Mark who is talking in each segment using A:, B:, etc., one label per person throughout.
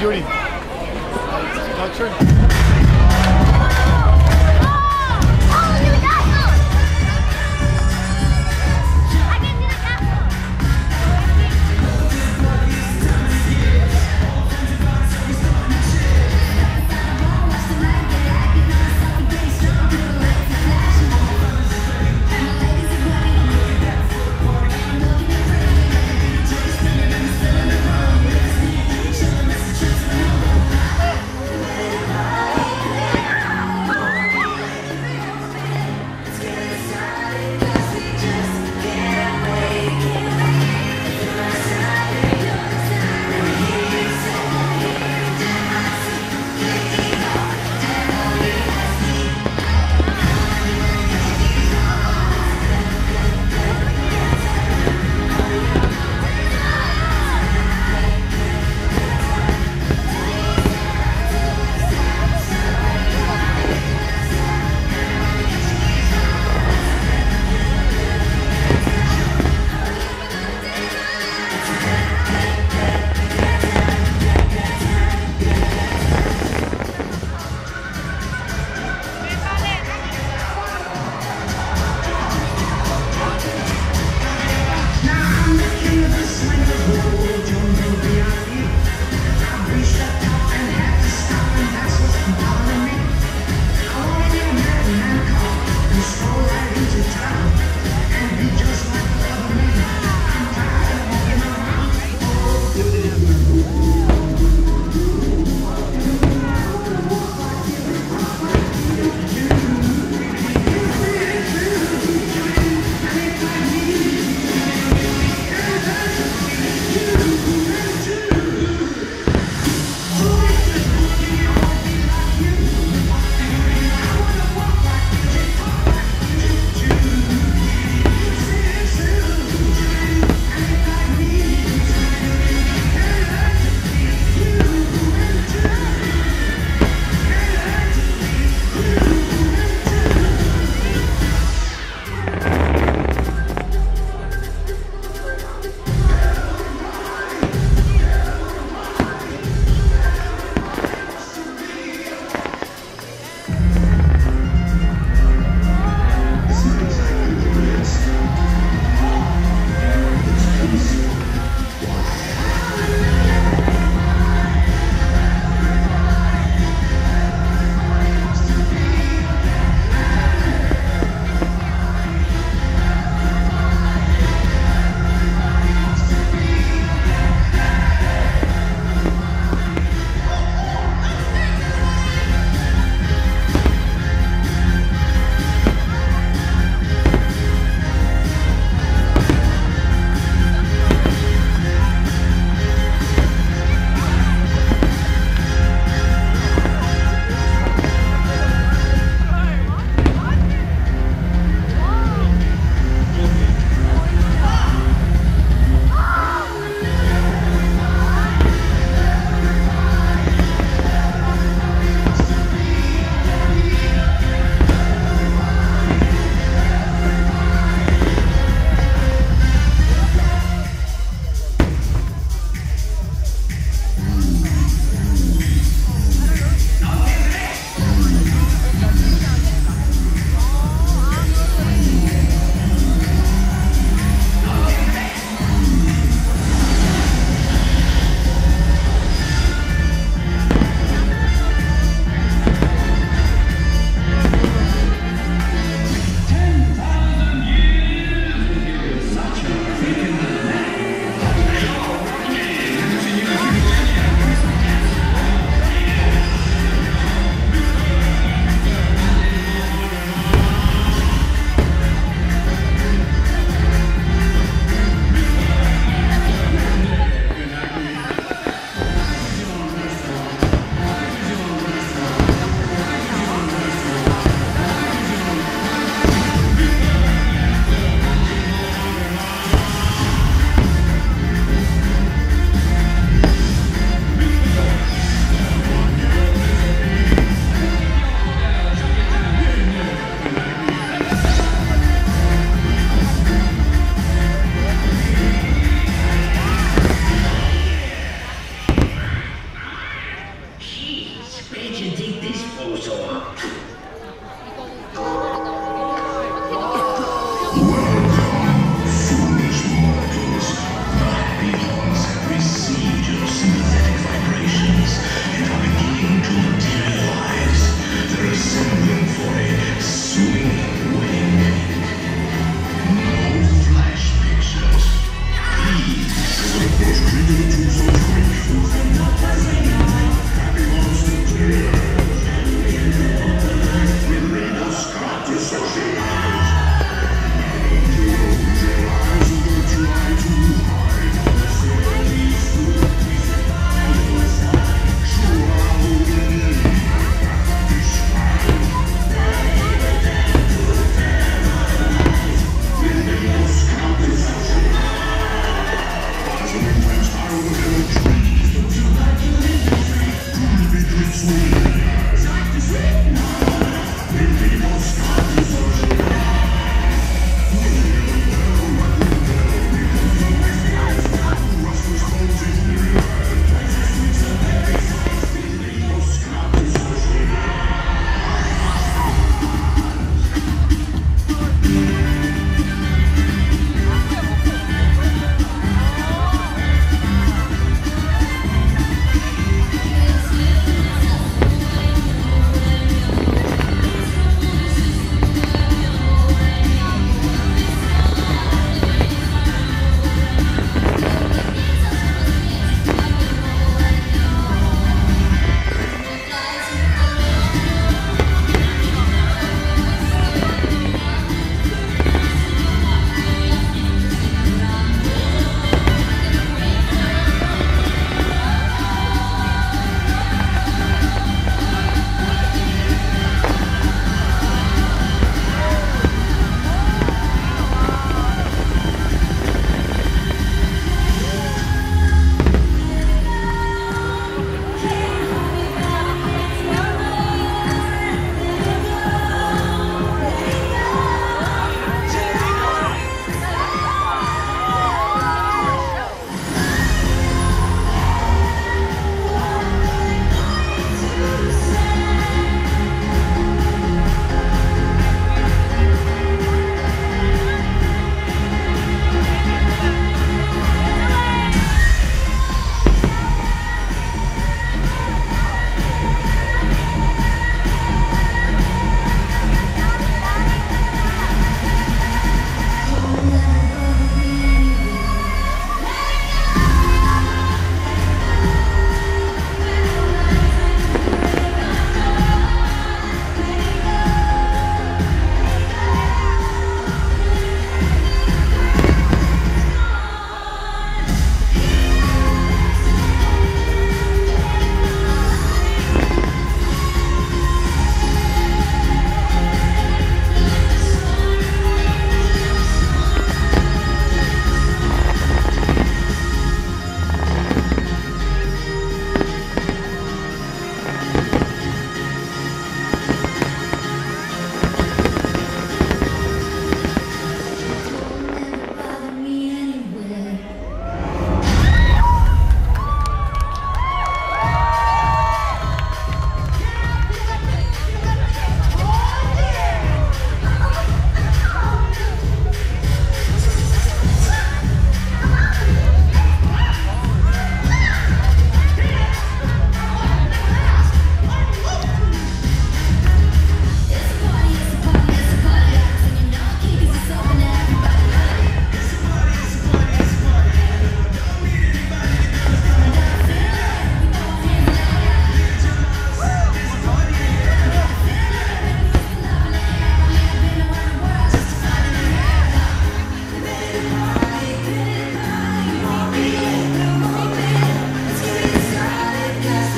A: Judy. Her.
B: 救吗？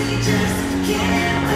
A: we just can't